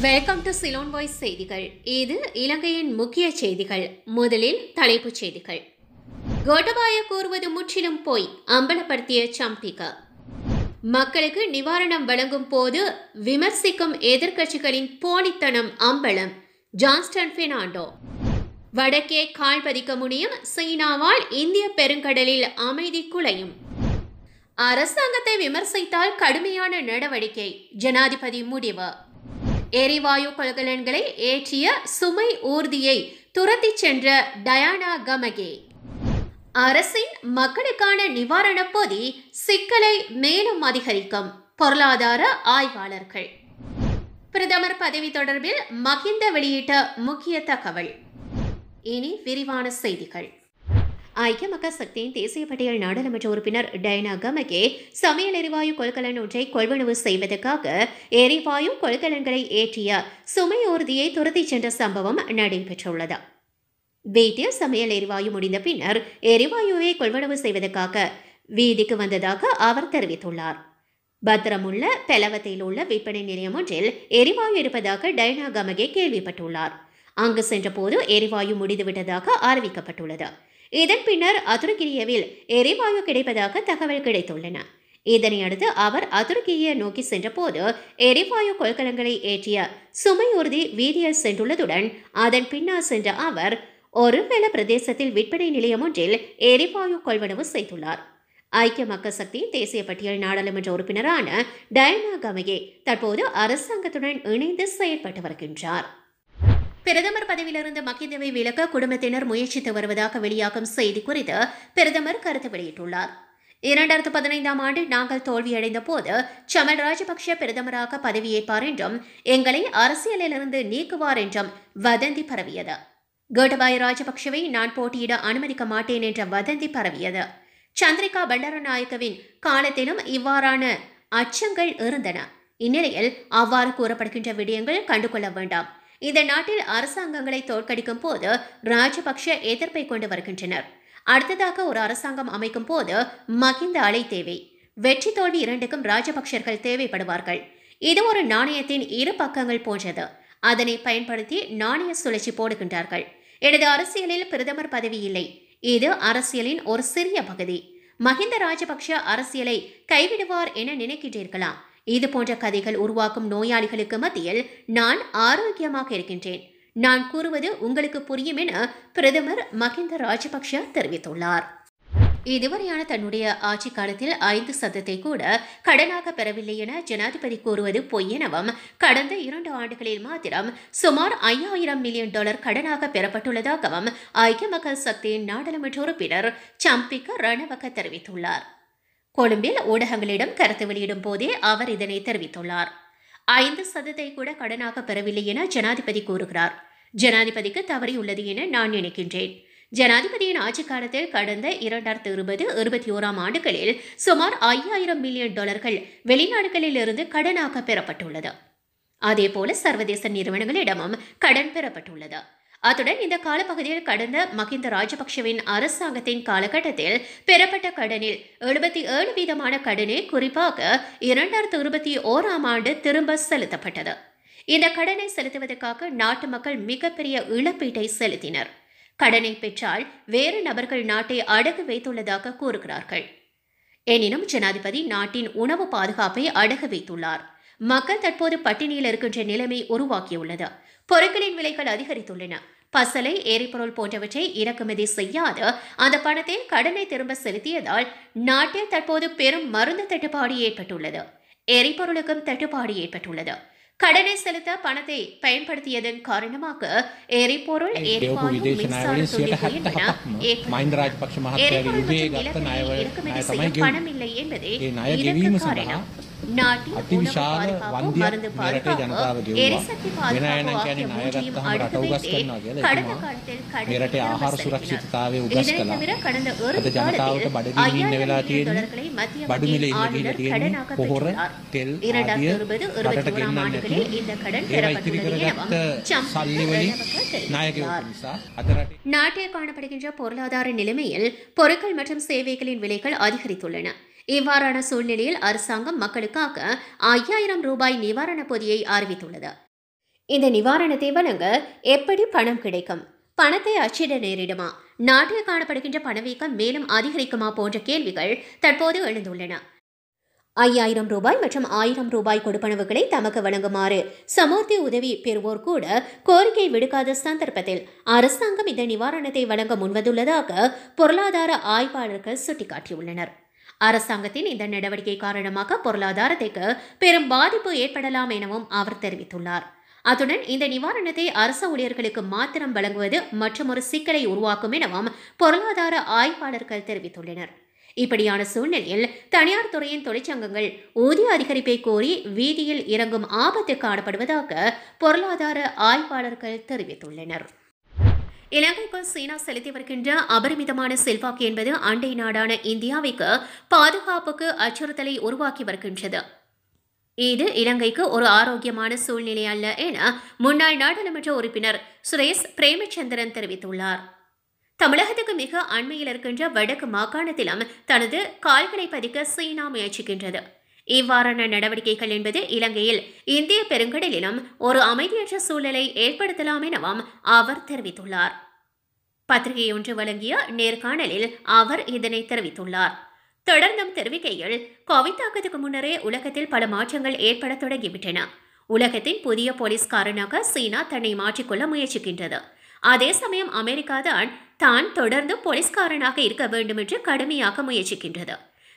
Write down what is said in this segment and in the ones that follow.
Welcome to Ceylon voice செய்திகள். இது இலங்கையின் முக்கிய செய்திகள். முதலில் தலைப்புச் செய்திகள். கோட்டபாய கூறுவது முற்றிலும் போய். அம்பலப்படுத்திய சம்பிகா. மக்களுக்கு நிவாரணம் வழங்கும் போது விமர்சிக்கும் எதிர்க்கட்சிகளின் போலித்தனம் அம்பலம். ஜான்ஸ்டன் பெர்னாண்டோ. வடக்கே கால் பதிக்க முடியும். சீனாவால் இந்திய பெருங்கடலில் அமைதி குலையும். அரசாங்கத்தை விமர்சித்தால் கடுமையான நடவடிக்கை. ஜனாதிபதி முடிவு. எரிவாயு கொள்கலன்களை ஏற்றிய சுமை ஊர்தியை துரத்திச் சென்ற டயானா கமகே. அரசின் மக்களுக்கான நிவாரணப் பொதி சிக்கலை மேலும் அதிகரிக்கும் பொருளாதார ஆய்வாளர்கள். பிரதமர் பதவி தொடர்பில் மகிந்த வெளியிட்ட முக்கிய தகவல். இனி விரிவான செய்திகள். ஐக்கிய மக்கள் சக்தியின் தேசிய பட்டியல் நாடாளுமன்ற உறுப்பினர் டைனா கமகே சமையல் எரிவாயு கொள்கலன் ஒன்றை கொள்வனவு செய்வதற்காக எரிவாயு கொள்கலன்களை ஏற்றிய சுமை ஊர்தியை துரத்திச் சென்ற சம்பவம் நடைபெற்றுள்ளது. வீட்டில் சமையல் எரிவாயு முடிந்த பின்னர் எரிவாயுவை கொள்வனவு செய்வதற்காக வீதிக்கு வந்ததாக அவர் தெரிவித்துள்ளார். பத்திரமுள்ள பெலவத்தில் உள்ள விற்பனை நிலையம் ஒன்றில் எரிவாயு இருப்பதாக டைனா கமகே கேள்விப்பட்டுள்ளார். அங்கு சென்றபோது எரிவாயு முடிந்துவிட்டதாக அறிவிக்கப்பட்டுள்ளது. இதன் பின்னர் அதுருகிரியவில் எரிவாயு கிடைப்பதாக தகவல் கிடைத்துள்ளன. இதனை அடுத்து அவர் அதுருகிரிய நோக்கி சென்றபோது எரிவாயு கொள்கலங்களை ஏற்றிய சுமை வீதியில் சென்றுள்ளதுடன் அதன் பின்னால் சென்ற அவர் ஒருவேள பிரதேசத்தில் விற்பனை நிலையம் ஒன்றில் எரிவாயு கொள்வனவு செய்துள்ளார். ஐக்கிய மக்கள் சக்தியின் தேசிய பட்டியல் நாடாளுமன்ற உறுப்பினரான டயனா கமகே தற்போது அரசாங்கத்துடன் இணைந்து செயல்பட்டு வருகின்றார். பிரதமர் பதவியிலிருந்து மகிந்தவை விலக்க குடும்பத்தினர் முயற்சித்து வருவதாக வெளியாகும் செய்தி குறித்து பிரதமர் கருத்து வெளியிட்டுள்ளார். இரண்டாயிரத்து பதினைந்தாம் ஆண்டு நாங்கள் தோல்வியடைந்த போது சமல் ராஜபக்ஷ பிரதமராக பதவியேற்பார் என்றும் எங்களை அரசியலிலிருந்து நீக்குவார் என்றும் வதந்தி பரவியது. கோட்டபாய ராஜபக்ஷவை நான் போட்டியிட அனுமதிக்க மாட்டேன் என்ற வதந்தி பரவியது. சந்திரிகா பண்டாரநாயக்கவின் காலத்திலும் இவ்வாறான அச்சங்கள் இருந்தன. இந்நிலையில் அவ்வாறு கூறப்படுகின்ற விடயங்கள் கண்டுகொள்ள வேண்டாம். இந்த நாட்டில் அரசாங்கங்களை தோற்கடிக்கும் போது ராஜபக்ஷ எதிர்ப்பை கொண்டு வருகின்றனர். அடுத்ததாக ஒரு அரசாங்கம் அமைக்கும் போது மகிந்த அலை தேவை. வெற்றி தோல்வி இரண்டுக்கும் ராஜபக்ஷர்கள் தேவைப்படுவார்கள். இது ஒரு நாணயத்தின் இரு பக்கங்கள் போன்றது. அதனை பயன்படுத்தி நாணய சுழற்சி போடுகின்றார்கள். எனது அரசியலில் பிரதமர் பதவி இல்லை. இது அரசியலின் ஒரு சிறிய பகுதி. மஹிந்த ராஜபக்ஷ அரசியலை கைவிடுவார் என நினைக்கின்றீர்களா? இது போன்ற கதைகள் உருவாக்கும் நோயாளிகளுக்கு மத்தியில் நான் ஆரோக்கியமாக இருக்கின்றேன். நான் கூறுவது உங்களுக்கு புரியும் என பிரதமர் மஹிந்த ராஜபக்ஷ தெரிவித்துள்ளார். இதுவரையான தன்னுடைய ஆட்சி காலத்தில் ஐந்து சதத்தை கூட கடனாக பெறவில்லை என ஜனாதிபதி கூறுவது பொய் எனவும் கடந்த இரண்டு ஆண்டுகளில் மாத்திரம் சுமார் ஐயாயிரம் மில்லியன் டாலர் கடனாக பெறப்பட்டுள்ளதாகவும் ஐக்கிய மக்கள் சக்தியின் நாடாளுமன்ற உறுப்பினர் சம்பிக்க ரணவக தெரிவித்துள்ளார். கொழும்பில் ஊடகங்களிடம் கருத்து வெளியிடும் போதே அவர் இதனை தெரிவித்துள்ளார். ஐந்து சதத்தை கூட கடனாக பெறவில்லை என ஜனாதிபதி கூறுகிறார். ஜனாதிபதிக்கு தவறியுள்ளது என நான் நினைக்கின்றேன். ஜனாதிபதியின் ஆட்சி காலத்தில் கடந்த இரண்டாயிரத்து இருபது இருபத்தி ஓராம் ஆண்டுகளில் சுமார் ஐயாயிரம் மில்லியன் டாலர்கள் வெளிநாடுகளில் இருந்து கடனாக பெறப்பட்டுள்ளது. அதேபோல சர்வதேச நிறுவனங்களிடமும் கடன் பெறப்பட்டுள்ளது. அத்துடன் இந்த காலப்பகுதியில் கடந்த மகிந்த ராஜபக்ஷவின் அரசாங்கத்தின் காலகட்டத்தில் பெறப்பட்ட கடனில் எழுபத்தி ஏழு வீதமான கடனே குறிப்பாக இரண்டாயிரத்து இருபத்தி ஓராம் ஆண்டு திரும்ப செலுத்தப்பட்டது. இந்த கடனை செலுத்துவதற்காக நாட்டு மக்கள் மிகப்பெரிய இழப்பீட்டை செலுத்தினர். கடனை பெற்றால் வேறு நபர்கள் நாட்டை அடகு வைத்துள்ளதாக கூறுகிறார்கள். எனினும் ஜனாதிபதி நாட்டின் உணவு பாதுகாப்பை அடகு வைத்துள்ளார். மக்கள் தற்போது பட்டினியில் இருக்கின்ற நிலைமை உருவாக்கியுள்ளது. பொருட்களின் விலைகள் அதிகரித்துள்ளன. பசலை எரிபொருள் போன்றவற்றை இறக்குமதி செய்யாத அந்த பணத்தை கடனை திரும்ப செலுத்தியதால் நாட்டில் தற்போது பெரும் மருந்து தட்டுப்பாடு ஏற்பட்டுள்ளது. எரிபொருளுக்கும் தட்டுப்பாடு ஏற்பட்டுள்ளது. கடனை செலுத்த பணத்தை பயன்படுத்தியதன் காரணமாக எரிபொருள் எரிபொருள் பணம் இல்லை என்பதே இதற்கு காரணம். நாட்டின் மருந்து பாதுகாப்பு எரிசக்தி பாதுகாப்பு ஆகிய மூன்றையும் அடுத்து வைத்தே கடந்த காலத்தில் கடுமையான தவிர கடந்த ஒரு காலத்தில் ஐயாயிரம் டாலர்களை மத்திய வங்கியின் ஆளுநர் கடனாக பெற்றுள்ளார் இரண்டாயிரத்தி இருபது இருபத்தி ஓராம் ஆண்டுகளில் இந்த கடன் பெறப்பட்டுள்ளது எனவும் நாட்டில் காணப்படுகின்ற பொருளாதார நிலைமையில் பொருட்கள் மற்றும் சேவைகளின் விலைகள் அதிகரித்துள்ளன இவ்வாறான சூழ்நிலையில் அரசாங்கம் மக்களுக்காக ஐயாயிரம் ரூபாய் நிவாரணப் பொதியை அறிவித்துள்ளது. இந்த நிவாரணத்தை வழங்க எப்படி பணம் கிடைக்கும்? பணத்தை அச்சிட நேரிடுமா? நாட்டில் காணப்படுகின்ற பணவீக்கம் மேலும் அதிகரிக்குமா போன்ற கேள்விகள் தற்போது எழுந்துள்ளன. ஐயாயிரம் ரூபாய் மற்றும் ஆயிரம் ரூபாய் கொடுப்பனவுகளை தமக்கு வழங்குமாறு சமூர்த்தி உதவி பெறுவோர் கூட கோரிக்கை விடுக்காத சந்தர்ப்பத்தில் அரசாங்கம் இந்த நிவாரணத்தை வழங்க முன்வந்துள்ளதாக பொருளாதார ஆய்வாளர்கள் சுட்டிக்காட்டியுள்ளனர். அரசாங்கத்தின் இந்த நடவடிக்கை காரணமாக பொருளாதாரத்திற்கு பெரும் பாதிப்பு ஏற்படலாம் எனவும் அவர் தெரிவித்துள்ளார். அத்துடன் இந்த நிவாரணத்தை அரசு ஊழியர்களுக்கு மாத்திரம் வழங்குவது மற்றொரு சிக்கலை உருவாக்கும் எனவும் பொருளாதார ஆய்வாளர்கள் தெரிவித்துள்ளனர். இப்படியான சூழ்நிலையில் தனியார் துறையின் தொழிற்சங்கங்கள் ஊதிய அதிகரிப்பை கோரி வீதியில் இறங்கும் ஆபத்து காணப்படுவதாக பொருளாதார ஆய்வாளர்கள் தெரிவித்துள்ளனர். இலங்கைக்குள் சீனா செலுத்தி வருகின்ற அபரிமிதமான செல்வாக்கு என்பது அண்டை நாடான இந்தியாவுக்கு பாதுகாப்புக்கு அச்சுறுத்தலை உருவாக்கி வருகின்றது. இது இலங்கைக்கு ஒரு ஆரோக்கியமான சூழ்நிலை அல்ல என முன்னாள் நாடாளுமன்ற உறுப்பினர் சுரேஷ் பிரேமச்சந்திரன் தெரிவித்துள்ளார். தமிழகத்துக்கு மிக அண்மையில் இருக்கின்ற வடக்கு மாகாணத்திலும் தனது கால்களை பதிக்க சீனா முயற்சிக்கின்றது. இவ்வாறான நடவடிக்கைகள் என்பது இலங்கையில் இந்திய பெருங்கடலிலும் ஒரு அமைதியற்ற சூழலை ஏற்படுத்தலாம் எனவும் அவர் தெரிவித்துள்ளார். பத்திரிகை ஒன்று வழங்கிய நேர்காணலில் அவர் இதனை தெரிவித்துள்ளார். தொடர்ந்தும் தெரிவிக்கையில் கோவிட் தாக்கத்துக்கு முன்னரே உலகத்தில் பல மாற்றங்கள் ஏற்பட தொடங்கிவிட்டன. உலகத்தின் புதிய போலீஸ்காரனாக சீனா தன்னை மாற்றிக்கொள்ள முயற்சிக்கின்றது. அதே சமயம் அமெரிக்கா தான் தான் தொடர்ந்து போலீஸ்காரனாக இருக்க வேண்டும் என்று கடுமையாக முயற்சிக்கின்றது.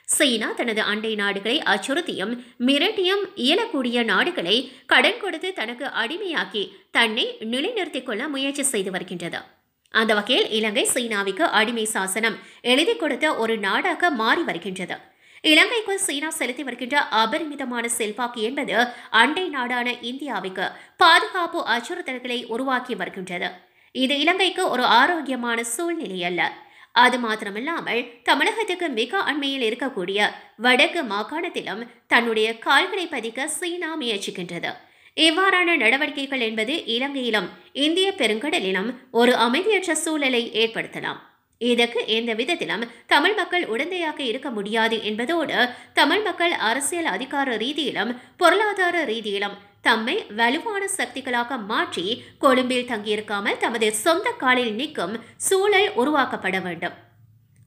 சீனா தனது அண்டை நாடுகளை அச்சுறுத்தியும் மிரட்டியும் இயலக்கூடிய நாடுகளை கடன் கொடுத்து தனக்கு அடிமையாக்கி தன்னை நிலைநிறுத்திக் கொள்ள முயற்சி செய்து வருகின்றது. அந்த வகையில் இலங்கை சீனாவுக்கு அடிமை சாசனம் எழுதி கொடுத்த ஒரு நாடாக மாறி வருகின்றது. இலங்கைக்குள் சீனா செலுத்தி வருகின்ற அபரிமிதமான செல்வாக்கு என்பது அண்டை நாடான இந்தியாவுக்கு பாதுகாப்பு அச்சுறுத்தல்களை உருவாக்கி வருகின்றது. இது இலங்கைக்கு ஒரு ஆரோக்கியமான சூழ்நிலை அல்ல அது மாத்திரமில்லாமல் தமிழகத்துக்கு மிக அண்மையில் இருக்கக்கூடிய வடக்கு மாகாணத்திலும் தன்னுடைய கால்களை பதிக்க சீனா முயற்சிக்கின்றது. இவ்வாறான நடவடிக்கைகள் என்பது இலங்கையிலும் இந்திய பெருங்கடலிலும் ஒரு அமைதியற்ற சூழலை ஏற்படுத்தலாம். இதற்கு எந்த விதத்திலும் தமிழ் மக்கள் உடந்தையாக இருக்க முடியாது என்பதோடு தமிழ் மக்கள் அரசியல் அதிகார ரீதியிலும் பொருளாதார ரீதியிலும் தம்மை வலுவான சக்திகளாக மாற்றி கொழும்பில் தங்கியிருக்காமல் தமது சொந்த காலில் நிற்கும் சூழல் உருவாக்கப்பட வேண்டும்.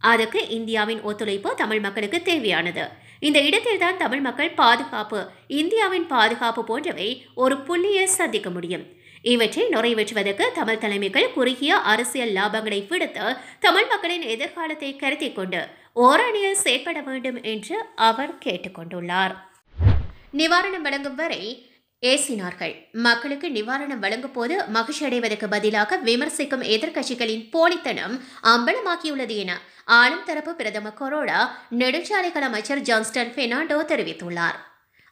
அதுக்கு இந்தியாவின் ஒத்துழைப்பு தமிழ் மக்களுக்கு தேவையானது. இந்த இடத்தில்தான் தமிழ் மக்கள் பாதுகாப்பு இந்தியாவின் பாதுகாப்பு போன்றவை ஒரு புள்ளியை சந்திக்க முடியும். இவற்றை நிறைவேற்றுவதற்கு தமிழ் தலைமைகள் குறுகிய அரசியல் லாபங்களை விடுத்து தமிழ் மக்களின் எதிர்காலத்தை கருத்தில் கொண்டு ஓரணியில் செயற்பட வேண்டும் என்று அவர் கேட்டுக்கொண்டுள்ளார். நிவாரணம் வழங்கும் வரை ஏசினார்கள் மக்களுக்கு நிவாரணம் வழங்கும் போது மகிழ்ச்சி அடைவதற்கு பதிலாக விமர்சிக்கும் எதிர்க்கட்சிகளின் போலித்தனம் அம்பலமாக்கியுள்ளது என ஆளும் தரப்பு பிரதமர் கொரோடா நெடுஞ்சாலைகள் அமைச்சர் ஜான்ஸ்டன் பெர்னாண்டோ தெரிவித்துள்ளார்.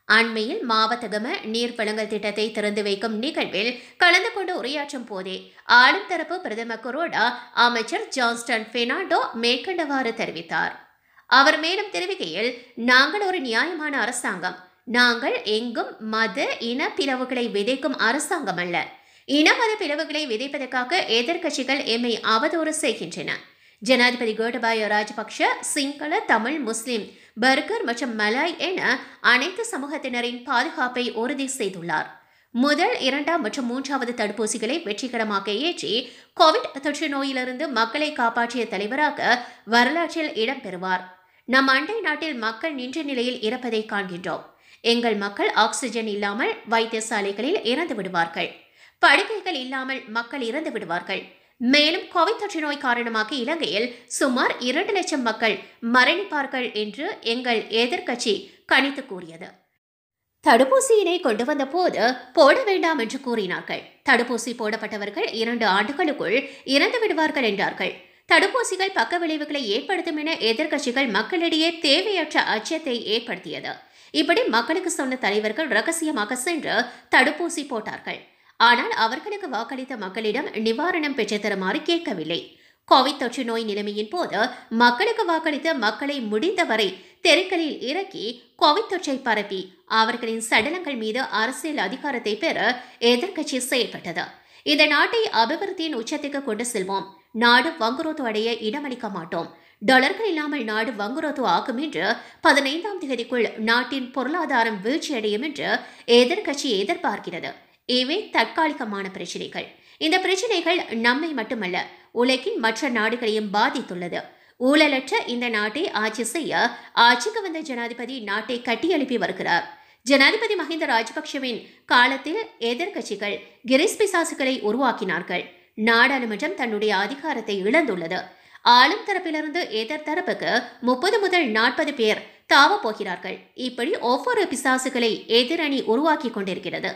அண்மையில் மாவத்தகம நீர் வழங்கல் திட்டத்தை திறந்து வைக்கும் நிகழ்வில் கலந்து கொண்டு உரையாற்றும் போதே ஆளும் தரப்பு பிரதமர் கொரோடா அமைச்சர் ஜான்ஸ்டன் பெர்னாண்டோ மேற்கண்டவாறு தெரிவித்தார். அவர் மேலும் தெரிவிக்கையில் நாங்கள் ஒரு நியாயமான அரசாங்கம் நாங்கள் எங்கும் மத இன பிளவுகளை விதைக்கும் அரசாங்கம் அல்ல. இன மத பிளவுகளை விதைப்பதற்காக எதிர்க்கட்சிகள் எம்மை அவதூறு செய்கின்றன. ஜனாதிபதி கோட்டபாய ராஜபக்ஷ சிங்கள தமிழ் முஸ்லிம் பர்கர் மற்றும் மலாய் என அனைத்து சமூகத்தினரின் பாதுகாப்பை உறுதி செய்துள்ளார். முதல் இரண்டாம் மற்றும் மூன்றாவது தடுப்பூசிகளை வெற்றிகரமாக ஏற்றி கோவிட் தொற்று நோயிலிருந்து மக்களை காப்பாற்றிய தலைவராக வரலாற்றில் இடம்பெறுவார். நம் அண்டை நாட்டில் மக்கள் நின்ற நிலையில் இறப்பதை காண்கின்றோம். எங்கள் மக்கள் ஆக்சிஜன் இல்லாமல் வைத்தியசாலைகளில் இறந்து விடுவார்கள். படுக்கைகள் இல்லாமல் மக்கள் இறந்து விடுவார்கள். மேலும் கோவிட் தொற்று நோய் காரணமாக இலங்கையில் சுமார் இரண்டு லட்சம் மக்கள் மரணிப்பார்கள் என்று எங்கள் எதிர்க்கட்சி கணித்து கூறியது. தடுப்பூசியினை கொண்டு வந்த போது போட வேண்டாம் என்று கூறினார்கள். தடுப்பூசி போடப்பட்டவர்கள் இரண்டு ஆண்டுகளுக்குள் இறந்து விடுவார்கள் என்றார்கள். தடுப்பூசிகள் பக்க விளைவுகளை ஏற்படுத்தும் என எதிர்க்கட்சிகள் மக்களிடையே தேவையற்ற அச்சத்தை ஏற்படுத்தியது. இப்படி மக்களுக்கு சொன்ன தலைவர்கள் ரகசியமாக சென்று தடுப்பூசி போட்டார்கள். ஆனால் அவர்களுக்கு வாக்களித்த மக்களிடம் நிவாரணம் பெற்றுத்தருமாறு கேட்கவில்லை. கோவிட் தொற்று நோய் நிலைமையின் போது மக்களுக்கு வாக்களித்த மக்களை முடிந்தவரை தெருக்களில் இறக்கி கோவிட் தொற்றை பரப்பி அவர்களின் சடலங்கள் மீது அரசியல் அதிகாரத்தை பெற எதிர்க்கட்சி செயல்பட்டது. இந்த நாட்டை அபிவிருத்தியின் உச்சத்துக்கு கொண்டு செல்வோம். நாடு வங்குரோத்து அடைய இடமளிக்க மாட்டோம். டாலர்கள் இல்லாமல் நாடு வங்குரோத்து ஆகும் என்று பதினைந்தாம் தேதிக்குள் நாட்டின் பொருளாதாரம் வீழ்ச்சியடையும் என்று எதிர்க்கட்சி எதிர்பார்க்கிறது. இவை தற்காலிகமான பிரச்சினைகள். இந்த பிரச்சினைகள் நம்மை மட்டுமல்ல உலகின் மற்ற நாடுகளையும் பாதித்துள்ளது. ஊழலற்ற இந்த நாட்டை ஆட்சி செய்ய ஆட்சிக்கு வந்த ஜனாதிபதி நாட்டை கட்டியெழுப்பி வருகிறார். ஜனாதிபதி மஹிந்த ராஜபக்ஷவின் காலத்தில் எதிர்க்கட்சிகள் கிரிஸ் பிசாசுகளை உருவாக்கினார்கள். நாடாளுமன்றம் தன்னுடைய அதிகாரத்தை இழந்துள்ளது. ஆளும் தரப்பிலிருந்து எதிர் தரப்புக்கு முப்பது முதல் நாற்பது பேர் தாவப் போகிறார்கள் இப்படி ஒவ்வொரு பிசாசுகளை எதிரணி உருவாக்கி கொண்டிருக்கிறது.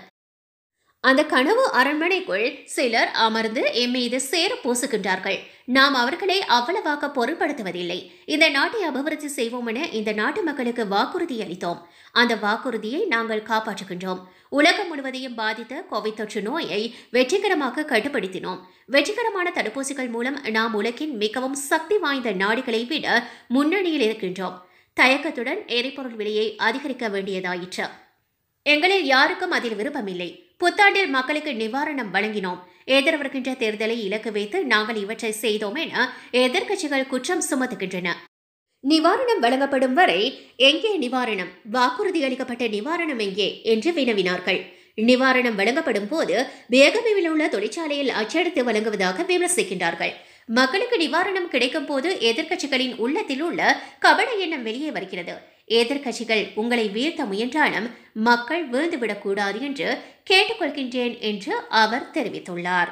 அந்த கனவு அரண்மனைக்குள் சிலர் அமர்ந்து எம் மீது சேர பூசுகின்றார்கள். நாம் அவர்களை அவ்வளவாக பொருட்படுத்துவதில்லை. இந்த நாட்டை அபிவிருத்தி செய்வோம் என இந்த நாட்டு மக்களுக்கு வாக்குறுதி அளித்தோம். அந்த வாக்குறுதியை நாங்கள் காப்பாற்றுகின்றோம். உலகம் முழுவதையும் பாதித்த கோவிட் தொற்று நோயை வெற்றிகரமாக கட்டுப்படுத்தினோம். வெற்றிகரமான தடுப்பூசிகள் மூலம் நாம் உலகின் மிகவும் சக்தி வாய்ந்த நாடுகளை விட முன்னணியில் இருக்கின்றோம். தயக்கத்துடன் எரிபொருள் விலையை அதிகரிக்க வேண்டியதாயிற்று. எங்களில் யாருக்கும் அதில் விருப்பமில்லை. புத்தாண்டில் மக்களுக்கு நிவாரணம் வழங்கினோம். எதிர்வருகின்ற தேர்தலை இலக்கு வைத்து நாங்கள் இவற்றை செய்தோம் என எதிர்க்கட்சிகள் குற்றம் சுமத்துகின்றன. நிவாரணம் வழங்கப்படும் வரை எங்கே நிவாரணம்? வாக்குறுதி அளிக்கப்பட்ட நிவாரணம் எங்கே? என்று வினவினார்கள். நிவாரணம் வழங்கப்படும் போது பேகமிவில் உள்ள தொழிற்சாலையில் அச்சடித்து வழங்குவதாக விமர்சிக்கின்றார்கள். மக்களுக்கு நிவாரணம் கிடைக்கும் போது எதிர்க்கட்சிகளின் உள்ளத்தில் உள்ள கபட எண்ணம் வெளியே வருகிறது. எதிர்க்கட்சிகள் உங்களை வீழ்த்த முயன்றாலும் மக்கள் வீழ்ந்துவிடக்கூடாது என்று கேட்டுக்கொள்கின்றேன் என்று அவர் தெரிவித்துள்ளார்.